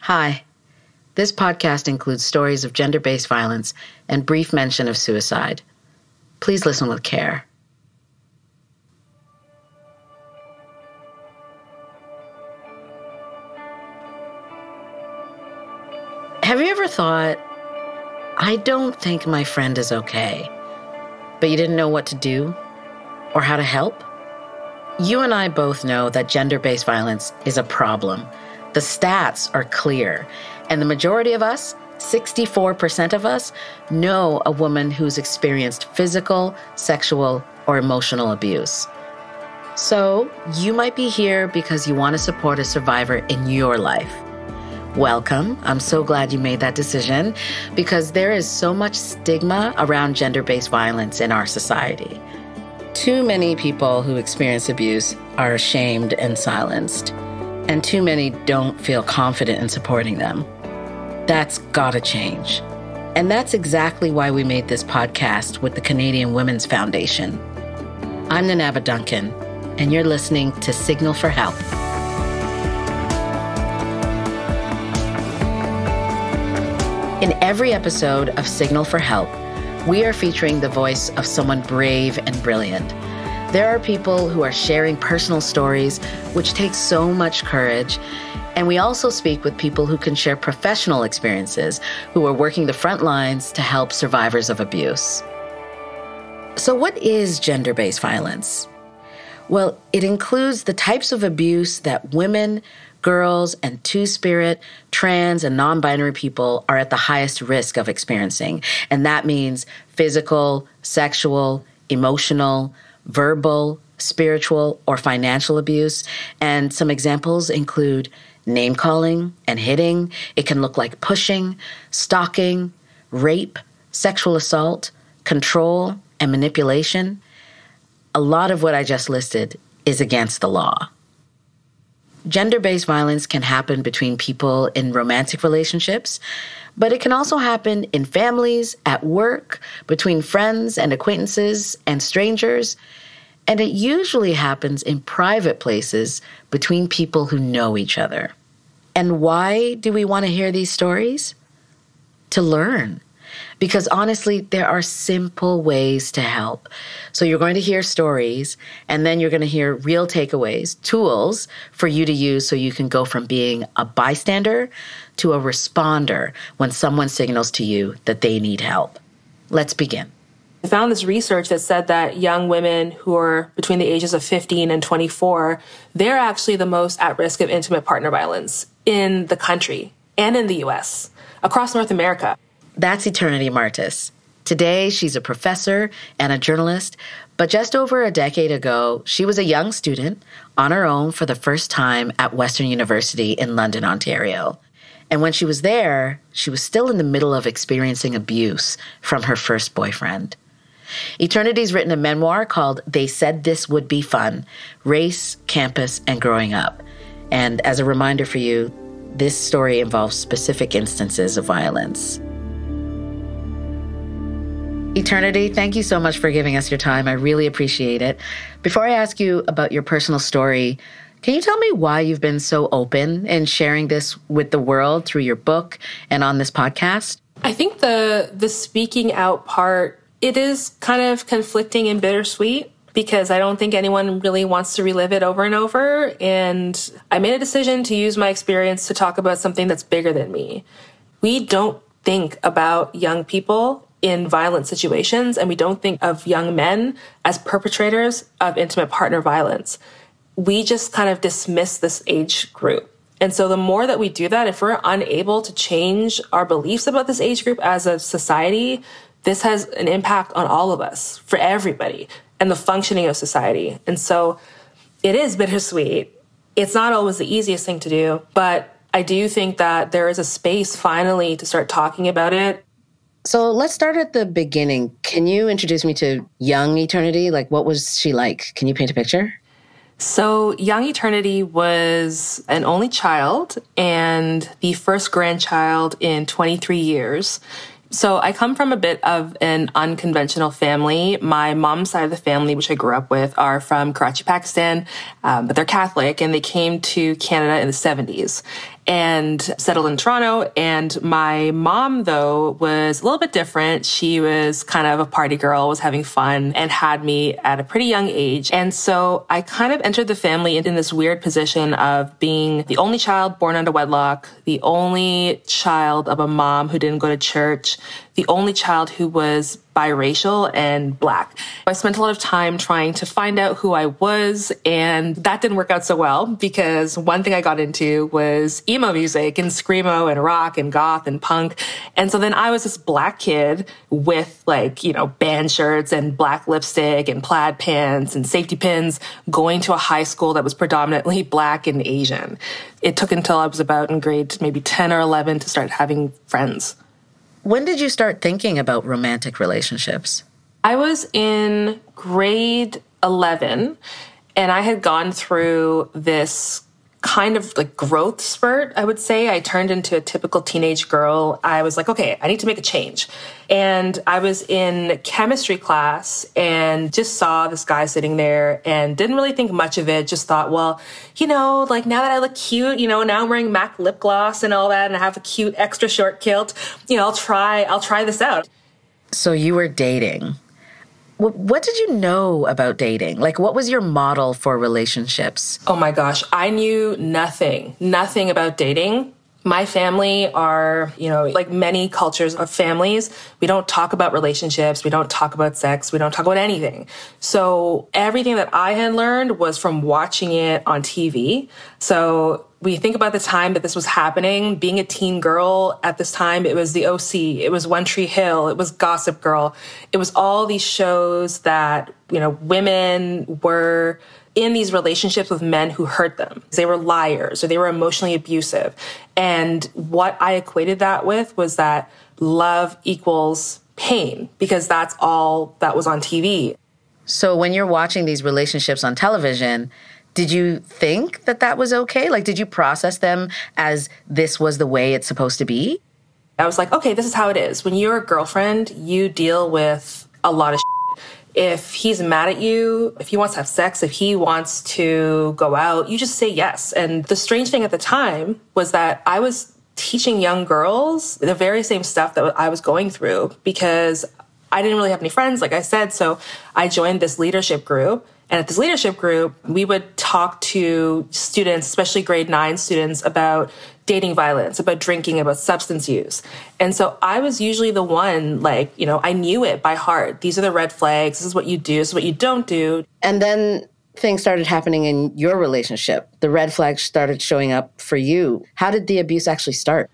Hi. This podcast includes stories of gender based violence and brief mention of suicide. Please listen with care. Have you ever thought, I don't think my friend is okay, but you didn't know what to do or how to help? You and I both know that gender based violence is a problem. The stats are clear, and the majority of us, 64% of us, know a woman who's experienced physical, sexual, or emotional abuse. So, you might be here because you want to support a survivor in your life. Welcome. I'm so glad you made that decision because there is so much stigma around gender based violence in our society. Too many people who experience abuse are ashamed and silenced, and too many don't feel confident in supporting them. That's gotta change. And that's exactly why we made this podcast with the Canadian Women's Foundation. I'm Nanaba Duncan, and you're listening to Signal for Help. In every episode of Signal for Help, we are featuring the voice of someone brave and brilliant. There are people who are sharing personal stories, which takes so much courage. And we also speak with people who can share professional experiences, who are working the front lines to help survivors of abuse. So, what is gender based violence? Well, it includes the types of abuse that women, girls, and two spirit, trans, and non binary people are at the highest risk of experiencing. And that means physical, sexual, emotional, verbal, spiritual, or financial abuse. And some examples include name calling and hitting. It can look like pushing, stalking, rape, sexual assault, control, and manipulation. A lot of what I just listed is against the law. Gender based violence can happen between people in romantic relationships, but it can also happen in families, at work, between friends and acquaintances and strangers. And it usually happens in private places between people who know each other. And why do we want to hear these stories? To learn because honestly, there are simple ways to help. So you're going to hear stories, and then you're going to hear real takeaways, tools for you to use so you can go from being a bystander to a responder when someone signals to you that they need help. Let's begin. I found this research that said that young women who are between the ages of 15 and 24, they're actually the most at risk of intimate partner violence in the country and in the US, across North America. That's Eternity Martis. Today, she's a professor and a journalist, but just over a decade ago, she was a young student on her own for the first time at Western University in London, Ontario. And when she was there, she was still in the middle of experiencing abuse from her first boyfriend. Eternity's written a memoir called They Said This Would Be Fun Race, Campus, and Growing Up. And as a reminder for you, this story involves specific instances of violence. Eternity, thank you so much for giving us your time. I really appreciate it. Before I ask you about your personal story, can you tell me why you've been so open in sharing this with the world through your book and on this podcast? I think the the speaking out part it is kind of conflicting and bittersweet because I don't think anyone really wants to relive it over and over and I made a decision to use my experience to talk about something that's bigger than me. We don't think about young people in violent situations and we don't think of young men as perpetrators of intimate partner violence. We just kind of dismiss this age group. And so the more that we do that, if we're unable to change our beliefs about this age group as a society, this has an impact on all of us, for everybody, and the functioning of society. And so it is bittersweet. It's not always the easiest thing to do, but I do think that there is a space finally to start talking about it so let's start at the beginning. Can you introduce me to young Eternity? Like, what was she like? Can you paint a picture? So, Young Eternity was an only child and the first grandchild in 23 years. So I come from a bit of an unconventional family. My mom's side of the family, which I grew up with, are from Karachi, Pakistan, um, but they're Catholic and they came to Canada in the 70s. And settled in Toronto. And my mom, though, was a little bit different. She was kind of a party girl, was having fun, and had me at a pretty young age. And so I kind of entered the family in this weird position of being the only child born under wedlock, the only child of a mom who didn't go to church, the only child who was biracial and black. I spent a lot of time trying to find out who I was, and that didn't work out so well because one thing I got into was emo music and screamo and rock and goth and punk. And so then I was this black kid with like, you know, band shirts and black lipstick and plaid pants and safety pins going to a high school that was predominantly black and Asian. It took until I was about in grade maybe 10 or 11 to start having friends. When did you start thinking about romantic relationships? I was in grade 11 and I had gone through this kind of like growth spurt, I would say. I turned into a typical teenage girl. I was like, okay, I need to make a change. And I was in chemistry class and just saw this guy sitting there and didn't really think much of it. Just thought, well, you know, like now that I look cute, you know, now I'm wearing MAC lip gloss and all that and I have a cute extra short kilt, you know, I'll try, I'll try this out. So you were dating. What did you know about dating? Like, what was your model for relationships? Oh my gosh, I knew nothing, nothing about dating. My family are, you know, like many cultures of families, we don't talk about relationships, we don't talk about sex, we don't talk about anything. So everything that I had learned was from watching it on TV. So we think about the time that this was happening, being a teen girl at this time, it was the OC, it was One Tree Hill, it was Gossip Girl. It was all these shows that, you know, women were in these relationships with men who hurt them. They were liars or they were emotionally abusive. And what I equated that with was that love equals pain because that's all that was on TV. So when you're watching these relationships on television, did you think that that was okay? Like, did you process them as this was the way it's supposed to be? I was like, okay, this is how it is. When you're a girlfriend, you deal with a lot of shit. If he's mad at you, if he wants to have sex, if he wants to go out, you just say yes. And the strange thing at the time was that I was teaching young girls the very same stuff that I was going through because I didn't really have any friends, like I said. So I joined this leadership group and at this leadership group, we would talk to students, especially grade nine students, about dating violence, about drinking, about substance use. And so I was usually the one, like, you know, I knew it by heart. These are the red flags. This is what you do. This is what you don't do. And then things started happening in your relationship. The red flags started showing up for you. How did the abuse actually start?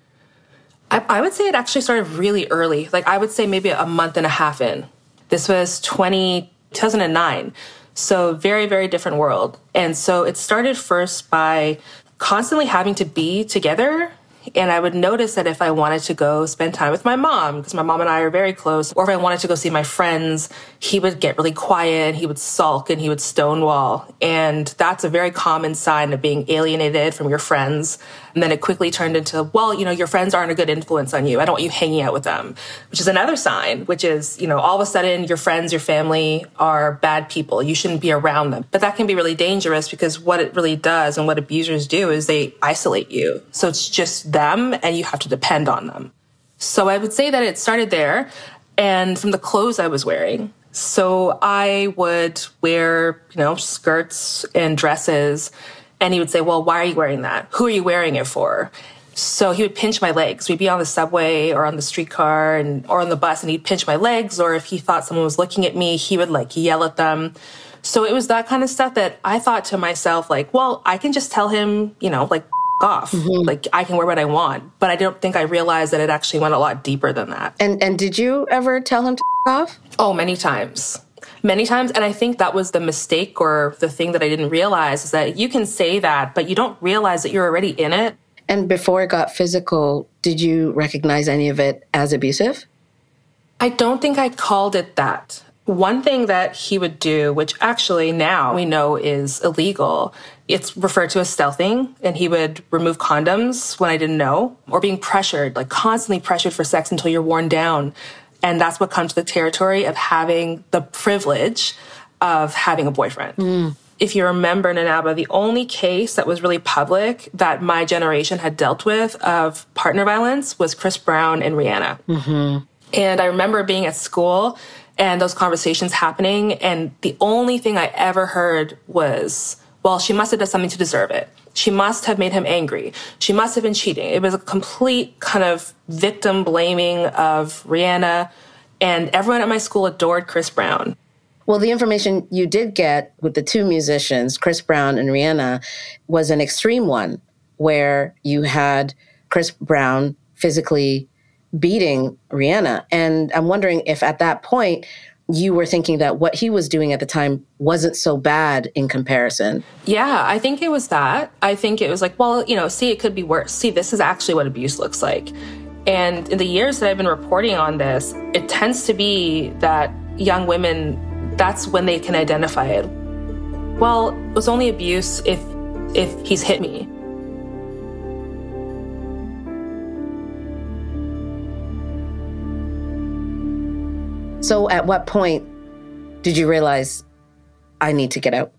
I, I would say it actually started really early. Like, I would say maybe a month and a half in. This was 20, 2009. So very, very different world. And so it started first by constantly having to be together and I would notice that if I wanted to go spend time with my mom, because my mom and I are very close, or if I wanted to go see my friends, he would get really quiet, and he would sulk, and he would stonewall. And that's a very common sign of being alienated from your friends. And then it quickly turned into, well, you know, your friends aren't a good influence on you. I don't want you hanging out with them, which is another sign, which is, you know, all of a sudden your friends, your family are bad people. You shouldn't be around them. But that can be really dangerous because what it really does and what abusers do is they isolate you. So it's just them and you have to depend on them. So I would say that it started there and from the clothes I was wearing. So I would wear, you know, skirts and dresses and he would say, Well, why are you wearing that? Who are you wearing it for? So he would pinch my legs. We'd be on the subway or on the streetcar and or on the bus and he'd pinch my legs or if he thought someone was looking at me, he would like yell at them. So it was that kind of stuff that I thought to myself like, well, I can just tell him, you know, like off. Mm-hmm. Like I can wear what I want. But I don't think I realized that it actually went a lot deeper than that. And and did you ever tell him to off? Oh, many times many times. And I think that was the mistake or the thing that I didn't realize is that you can say that, but you don't realize that you're already in it. And before it got physical, did you recognize any of it as abusive? I don't think I called it that. One thing that he would do, which actually now we know is illegal, it's referred to as stealthing, and he would remove condoms when I didn't know, or being pressured, like constantly pressured for sex until you're worn down. And that's what comes to the territory of having the privilege of having a boyfriend. Mm. if you remember Nanaba, the only case that was really public that my generation had dealt with of partner violence was Chris Brown and Rihanna. Mm-hmm. And I remember being at school and those conversations happening. And the only thing I ever heard was, well, she must have done something to deserve it. She must have made him angry. She must have been cheating. It was a complete kind of victim blaming of Rihanna. And everyone at my school adored Chris Brown. Well, the information you did get with the two musicians, Chris Brown and Rihanna, was an extreme one where you had Chris Brown physically beating Rihanna. And I'm wondering if at that point you were thinking that what he was doing at the time wasn't so bad in comparison. Yeah, I think it was that. I think it was like, well, you know, see, it could be worse. See, this is actually what abuse looks like. And in the years that I've been reporting on this, it tends to be that young women that's when they can identify it. Well, it was only abuse if if he's hit me. So at what point did you realize I need to get out?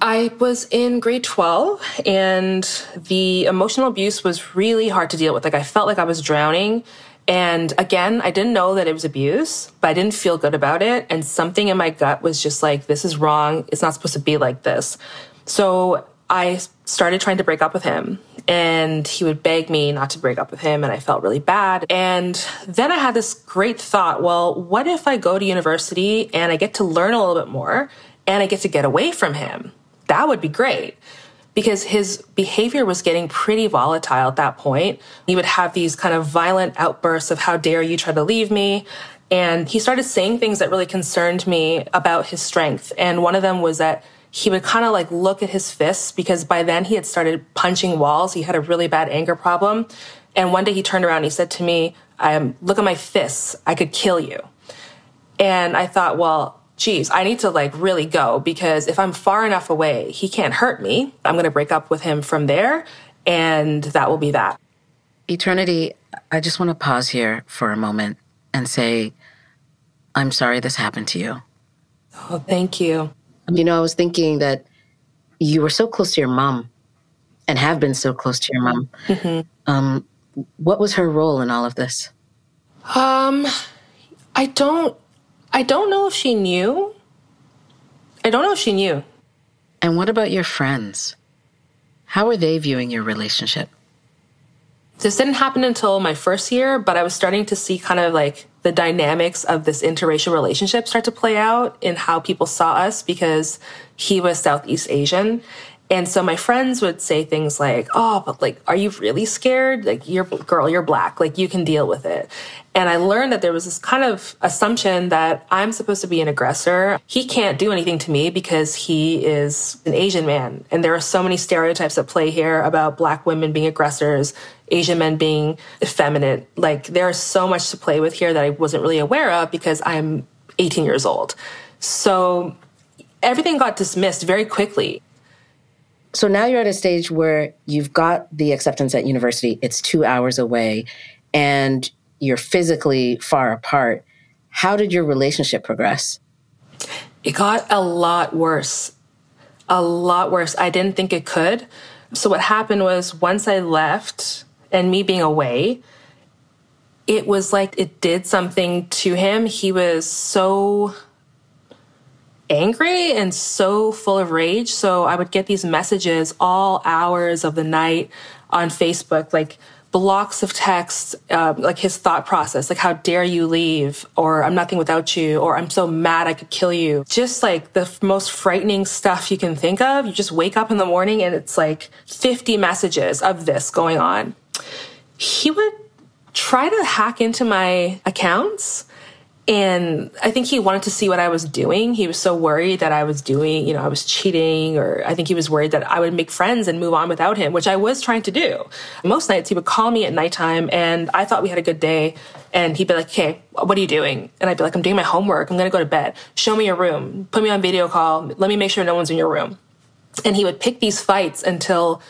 I was in grade 12 and the emotional abuse was really hard to deal with. Like I felt like I was drowning and again, I didn't know that it was abuse, but I didn't feel good about it. And something in my gut was just like, this is wrong. It's not supposed to be like this. So I started trying to break up with him and he would beg me not to break up with him and I felt really bad. And then I had this great thought, well, what if I go to university and I get to learn a little bit more and I get to get away from him? That would be great because his behavior was getting pretty volatile at that point. He would have these kind of violent outbursts of, How dare you try to leave me? And he started saying things that really concerned me about his strength. And one of them was that he would kind of like look at his fists because by then he had started punching walls. He had a really bad anger problem. And one day he turned around and he said to me, I am Look at my fists. I could kill you. And I thought, well, geez, I need to like really go because if I'm far enough away, he can't hurt me. I'm going to break up with him from there. And that will be that. Eternity, I just want to pause here for a moment and say, I'm sorry this happened to you. Oh, thank you. You know, I was thinking that you were so close to your mom and have been so close to your mom. Mm-hmm. Um, what was her role in all of this? Um, I don't I don't know if she knew. I don't know if she knew. And what about your friends? How are they viewing your relationship? This didn't happen until my first year, but I was starting to see kind of like the dynamics of this interracial relationship start to play out in how people saw us because he was Southeast Asian and so my friends would say things like, Oh, but like, are you really scared? Like, you're girl, you're black. Like, you can deal with it. And I learned that there was this kind of assumption that I'm supposed to be an aggressor. He can't do anything to me because he is an Asian man. And there are so many stereotypes at play here about black women being aggressors, Asian men being effeminate. Like, there's so much to play with here that I wasn't really aware of because I'm 18 years old. So everything got dismissed very quickly. So now you're at a stage where you've got the acceptance at university, it's two hours away, and you're physically far apart. How did your relationship progress? It got a lot worse. A lot worse. I didn't think it could. So, what happened was once I left and me being away, it was like it did something to him. He was so angry and so full of rage. So I would get these messages all hours of the night on Facebook, like blocks of text, uh, like his thought process, like, how dare you leave? Or I'm nothing without you. Or I'm so mad I could kill you. Just like the most frightening stuff you can think of. You just wake up in the morning and it's like 50 messages of this going on. He would try to hack into my accounts and I think he wanted to see what I was doing. He was so worried that I was doing, you know, I was cheating, or I think he was worried that I would make friends and move on without him, which I was trying to do. Most nights he would call me at nighttime and I thought we had a good day. And he'd be like, okay, what are you doing? And I'd be like, I'm doing my homework. I'm going to go to bed. Show me your room. Put me on video call. Let me make sure no one's in your room. And he would pick these fights until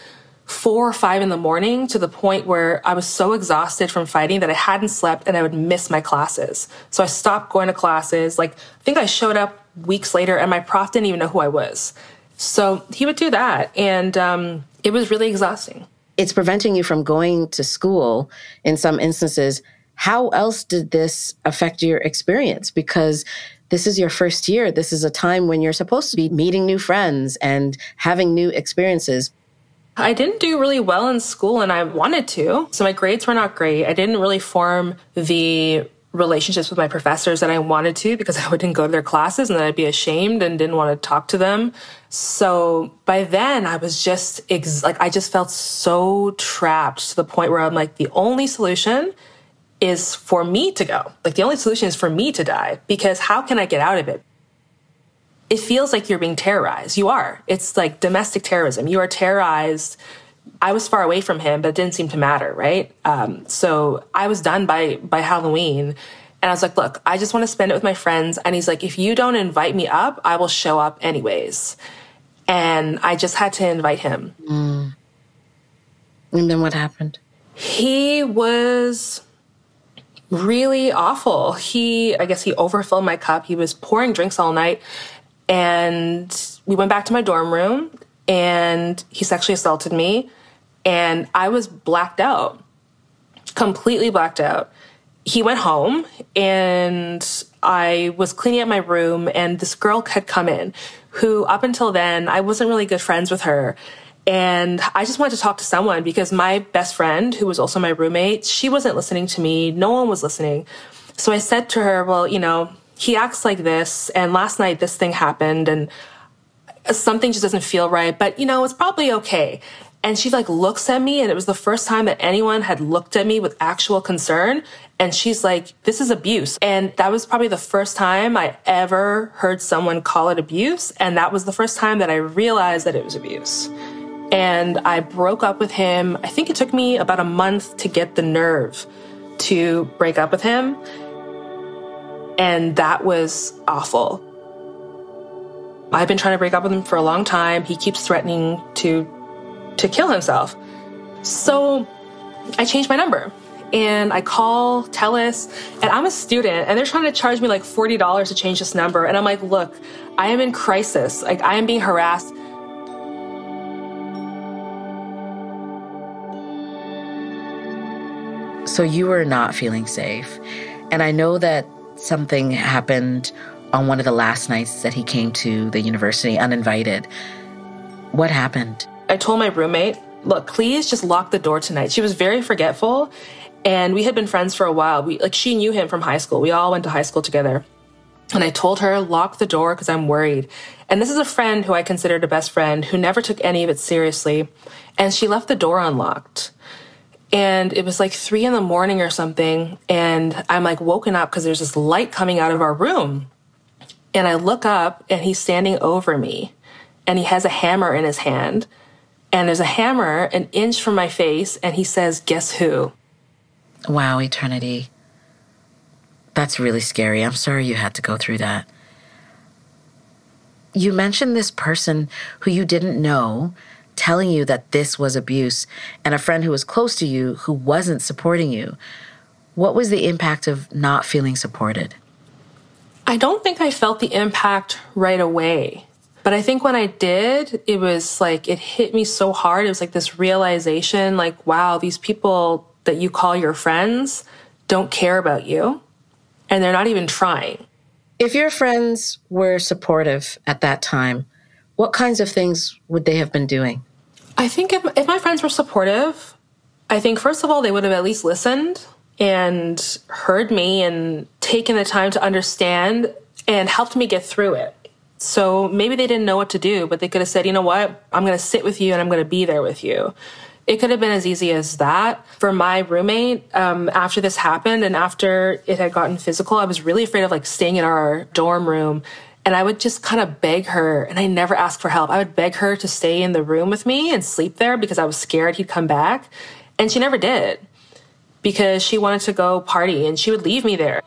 four or five in the morning to the point where I was so exhausted from fighting that I hadn't slept and I would miss my classes. So I stopped going to classes. Like, I think I showed up weeks later and my prof didn't even know who I was. So he would do that. And um, it was really exhausting. It's preventing you from going to school in some instances. How else did this affect your experience? Because this is your first year. This is a time when you're supposed to be meeting new friends and having new experiences. I didn't do really well in school and I wanted to. So my grades were not great. I didn't really form the relationships with my professors that I wanted to because I wouldn't go to their classes and then I'd be ashamed and didn't want to talk to them. So by then I was just ex- like, I just felt so trapped to the point where I'm like, the only solution is for me to go. Like the only solution is for me to die because how can I get out of it? It feels like you're being terrorized. You are. It's like domestic terrorism. You are terrorized. I was far away from him, but it didn't seem to matter, right? Um, so I was done by by Halloween, and I was like, "Look, I just want to spend it with my friends." And he's like, "If you don't invite me up, I will show up anyways." And I just had to invite him. Mm. And then what happened? He was really awful. He, I guess he overfilled my cup. He was pouring drinks all night. And we went back to my dorm room and he sexually assaulted me. And I was blacked out, completely blacked out. He went home and I was cleaning up my room and this girl had come in who up until then I wasn't really good friends with her. And I just wanted to talk to someone because my best friend, who was also my roommate, she wasn't listening to me. No one was listening. So I said to her, well, you know, he acts like this. And last night this thing happened and something just doesn't feel right, but you know, it's probably okay. And she like looks at me and it was the first time that anyone had looked at me with actual concern. And she's like, this is abuse. And that was probably the first time I ever heard someone call it abuse. And that was the first time that I realized that it was abuse and I broke up with him. I think it took me about a month to get the nerve to break up with him. And that was awful. I've been trying to break up with him for a long time. He keeps threatening to to kill himself. So I changed my number and I call TELUS and I'm a student and they're trying to charge me like $40 to change this number. And I'm like, look, I am in crisis. Like I am being harassed. So you were not feeling safe. And I know that something happened on one of the last nights that he came to the university uninvited. What happened? I told my roommate, look, please just lock the door tonight. She was very forgetful and we had been friends for a while. We like she knew him from high school. We all went to high school together. And I told her, lock the door because I'm worried. And this is a friend who I considered a best friend who never took any of it seriously. And she left the door unlocked and it was like three in the morning or something. And I'm like woken up because there's this light coming out of our room. And I look up and he's standing over me and he has a hammer in his hand. And there's a hammer an inch from my face. And he says, Guess who? Wow, eternity. That's really scary. I'm sorry you had to go through that. You mentioned this person who you didn't know telling you that this was abuse and a friend who was close to you who wasn't supporting you. What was the impact of not feeling supported? I don't think I felt the impact right away. But I think when I did, it was like it hit me so hard. It was like this realization like, wow, these people that you call your friends don't care about you and they're not even trying. If your friends were supportive at that time, what kinds of things would they have been doing? I think if, if my friends were supportive, I think first of all, they would have at least listened and heard me and taken the time to understand and helped me get through it. So maybe they didn't know what to do, but they could have said, you know what, I'm going to sit with you and I'm going to be there with you. It could have been as easy as that. For my roommate, um, after this happened and after it had gotten physical, I was really afraid of like staying in our dorm room and I would just kind of beg her, and I never asked for help. I would beg her to stay in the room with me and sleep there because I was scared he'd come back. And she never did because she wanted to go party and she would leave me there.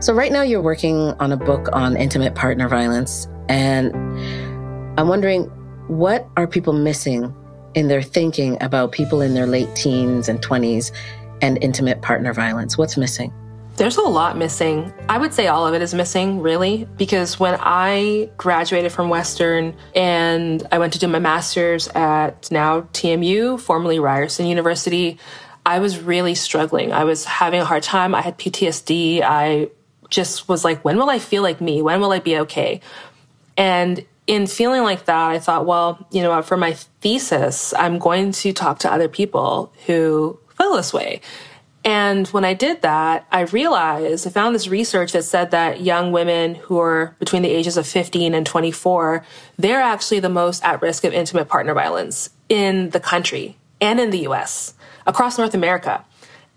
So, right now, you're working on a book on intimate partner violence. And I'm wondering what are people missing in their thinking about people in their late teens and 20s and intimate partner violence? What's missing? There's a lot missing. I would say all of it is missing, really, because when I graduated from Western and I went to do my master's at now TMU, formerly Ryerson University, I was really struggling. I was having a hard time. I had PTSD. I just was like, when will I feel like me? When will I be okay? And in feeling like that, I thought, well, you know, for my thesis, I'm going to talk to other people who feel this way. And when I did that, I realized I found this research that said that young women who are between the ages of 15 and 24, they're actually the most at risk of intimate partner violence in the country and in the US, across North America.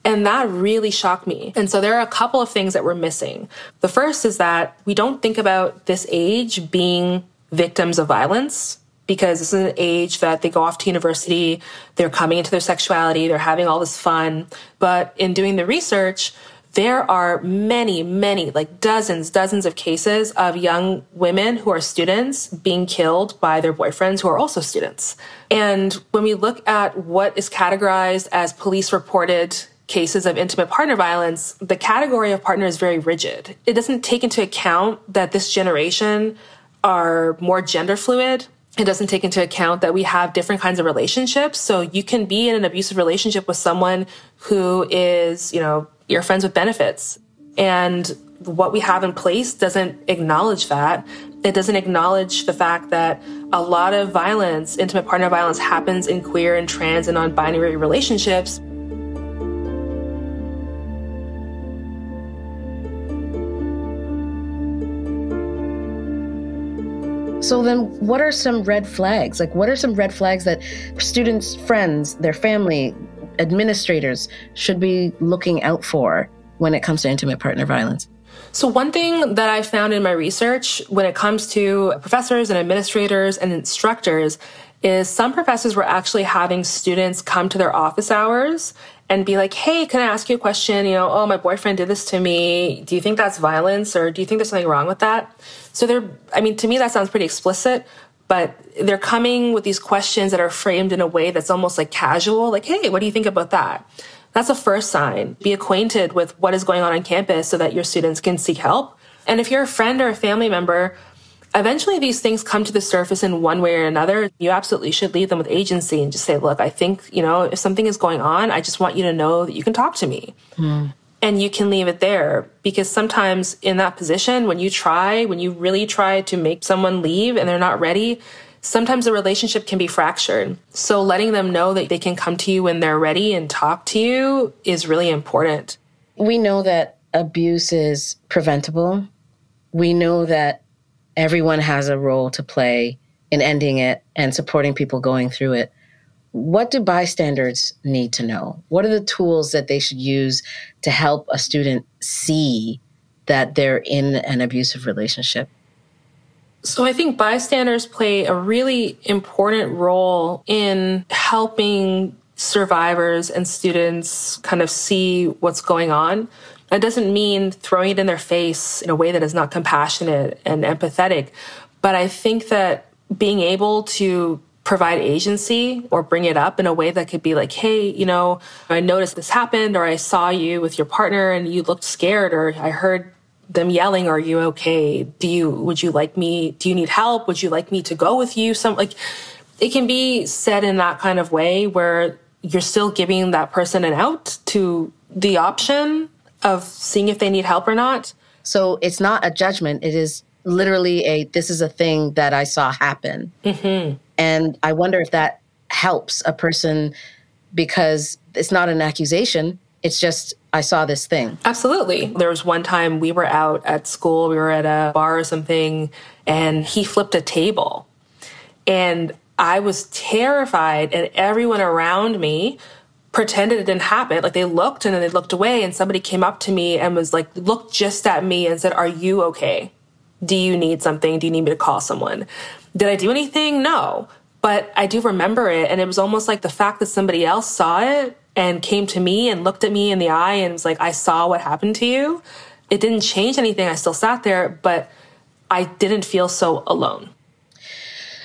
And that really shocked me. And so there are a couple of things that we're missing. The first is that we don't think about this age being victims of violence because this is an age that they go off to university, they're coming into their sexuality, they're having all this fun. But in doing the research, there are many, many, like dozens, dozens of cases of young women who are students being killed by their boyfriends who are also students. And when we look at what is categorized as police reported cases of intimate partner violence, the category of partner is very rigid. It doesn't take into account that this generation are more gender fluid it doesn't take into account that we have different kinds of relationships. So you can be in an abusive relationship with someone who is, you know, your friends with benefits. And what we have in place doesn't acknowledge that. It doesn't acknowledge the fact that a lot of violence, intimate partner violence, happens in queer and trans and non binary relationships So then what are some red flags? Like what are some red flags that students, friends, their family, administrators should be looking out for when it comes to intimate partner violence? So, one thing that I found in my research when it comes to professors and administrators and instructors is some professors were actually having students come to their office hours and be like, hey, can I ask you a question? You know, oh, my boyfriend did this to me. Do you think that's violence or do you think there's something wrong with that? So they're, I mean, to me, that sounds pretty explicit, but they're coming with these questions that are framed in a way that's almost like casual, like, hey, what do you think about that? That's a first sign. Be acquainted with what is going on on campus so that your students can seek help. And if you're a friend or a family member eventually these things come to the surface in one way or another. You absolutely should leave them with agency and just say, look, I think, you know, if something is going on, I just want you to know that you can talk to me. Mm. And you can leave it there because sometimes in that position, when you try, when you really try to make someone leave and they're not ready, sometimes the relationship can be fractured. So letting them know that they can come to you when they're ready and talk to you is really important. We know that abuse is preventable. We know that everyone has a role to play in ending it and supporting people going through it. What do bystanders need to know? What are the tools that they should use to help a student see that they're in an abusive relationship? So I think bystanders play a really important role in helping survivors and students kind of see what's going on. That doesn't mean throwing it in their face in a way that is not compassionate and empathetic. But I think that being able to provide agency or bring it up in a way that could be like, hey, you know, I noticed this happened, or I saw you with your partner and you looked scared, or I heard them yelling, are you okay? Do you, would you like me, do you need help? Would you like me to go with you? Some like, it can be said in that kind of way where you're still giving that person an out to the option of seeing if they need help or not. So it's not a judgment. It is literally a this is a thing that I saw happen. Mm-hmm. And I wonder if that helps a person because it's not an accusation. It's just, I saw this thing. Absolutely. There was one time we were out at school, we were at a bar or something, and he flipped a table. And I was terrified, and everyone around me pretended it didn't happen. Like they looked and then they looked away and somebody came up to me and was like, looked just at me and said, Are you okay? Do you need something? Do you need me to call someone? Did I do anything? No. But I do remember it. And it was almost like the fact that somebody else saw it and came to me and looked at me in the eye and was like, I saw what happened to you. It didn't change anything. I still sat there, but I didn't feel so alone.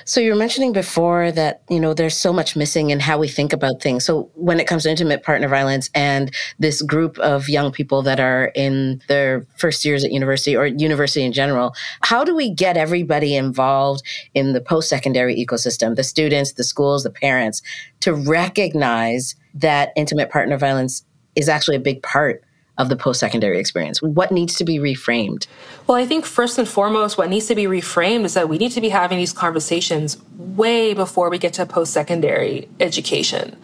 So you were mentioning before that, you know, there's so much missing in how we think about things. So when it comes to intimate partner violence and this group of young people that are in their first years at university or university in general, how do we get everybody involved in the post-secondary ecosystem, the students, the schools, the parents, to recognize that intimate partner violence is actually a big part of the post secondary experience? What needs to be reframed? Well, I think first and foremost, what needs to be reframed is that we need to be having these conversations way before we get to post secondary education.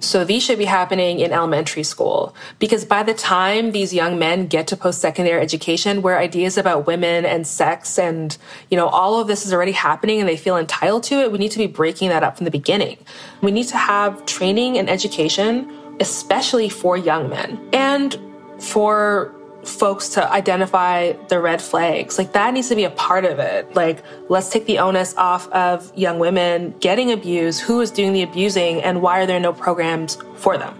So these should be happening in elementary school because by the time these young men get to post-secondary education where ideas about women and sex and, you know, all of this is already happening and they feel entitled to it, we need to be breaking that up from the beginning. We need to have training and education, especially for young men. And for folks to identify the red flags. Like that needs to be a part of it. Like let's take the onus off of young women getting abused, who is doing the abusing, and why are there no programs for them?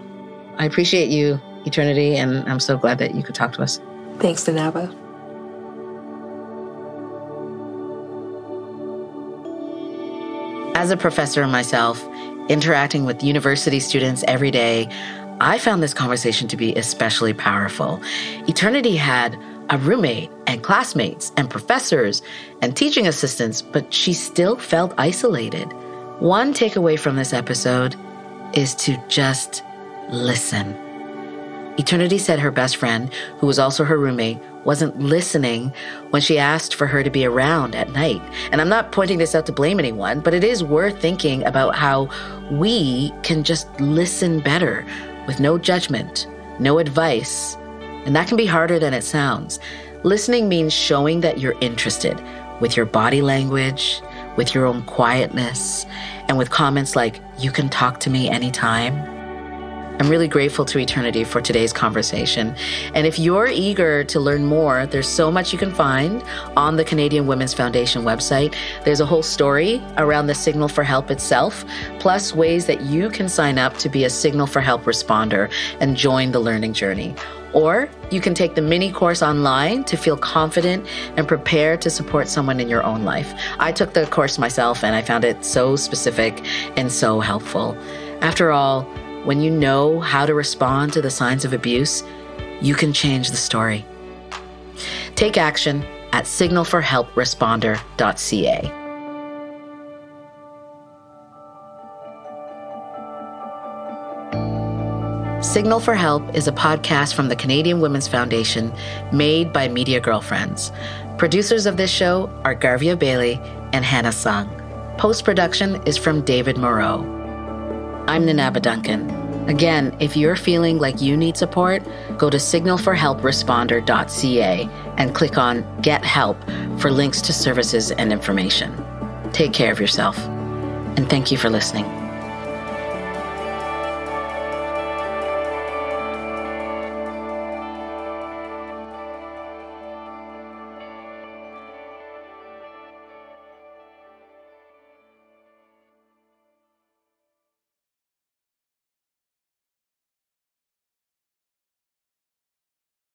I appreciate you, Eternity, and I'm so glad that you could talk to us. Thanks, Nanaba. As a professor myself, interacting with university students every day, I found this conversation to be especially powerful. Eternity had a roommate and classmates and professors and teaching assistants, but she still felt isolated. One takeaway from this episode is to just listen. Eternity said her best friend, who was also her roommate, wasn't listening when she asked for her to be around at night. And I'm not pointing this out to blame anyone, but it is worth thinking about how we can just listen better with no judgment, no advice. And that can be harder than it sounds. Listening means showing that you're interested with your body language, with your own quietness, and with comments like, you can talk to me anytime. I'm really grateful to Eternity for today's conversation. And if you're eager to learn more, there's so much you can find on the Canadian Women's Foundation website. There's a whole story around the Signal for Help itself, plus ways that you can sign up to be a Signal for Help responder and join the learning journey. Or you can take the mini course online to feel confident and prepared to support someone in your own life. I took the course myself and I found it so specific and so helpful. After all, when you know how to respond to the signs of abuse, you can change the story. Take action at signalforhelpresponder.ca. Signal for Help is a podcast from the Canadian Women's Foundation made by Media Girlfriends. Producers of this show are Garvia Bailey and Hannah Sung. Post production is from David Moreau. I'm Nanaba Duncan. Again, if you're feeling like you need support, go to signalforhelpresponder.ca and click on Get Help for links to services and information. Take care of yourself. And thank you for listening.